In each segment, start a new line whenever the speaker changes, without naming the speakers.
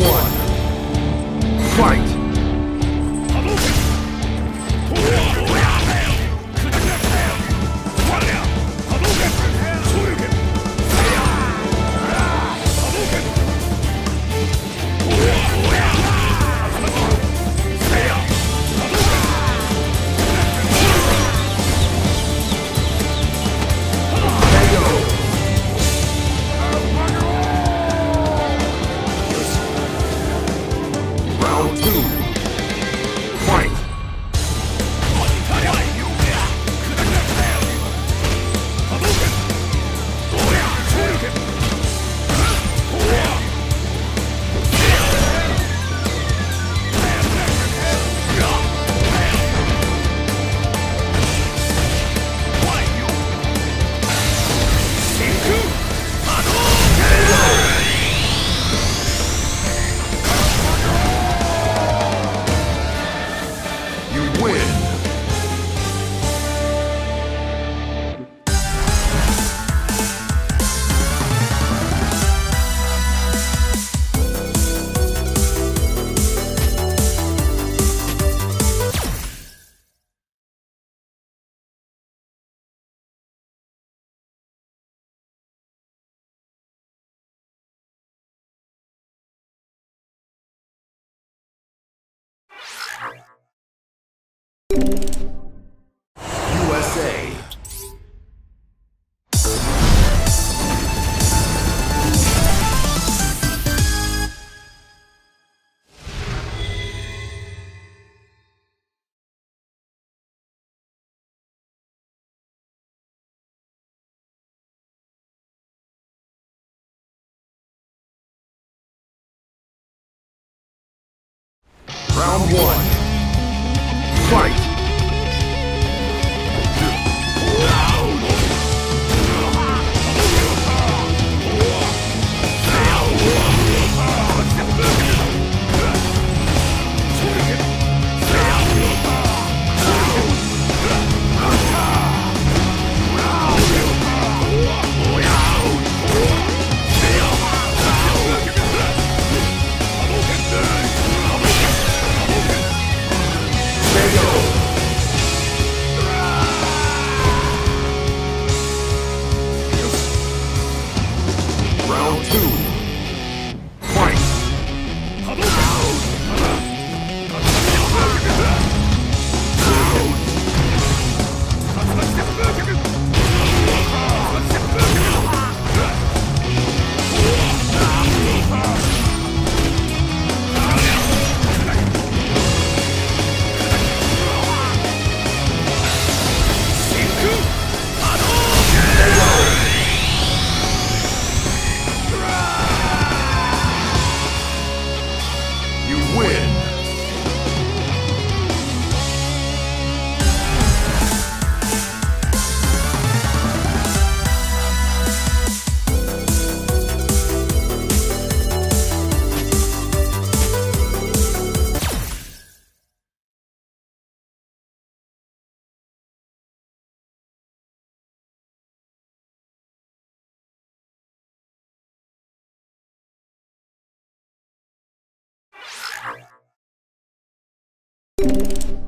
one. Fight! USA. Round one. Fight! USA.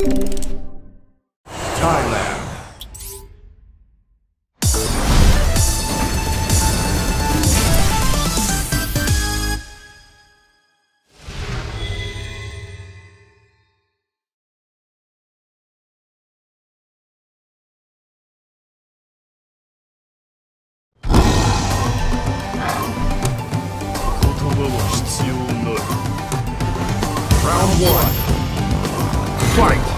Thailand. Round one. Fight!